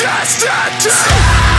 destined to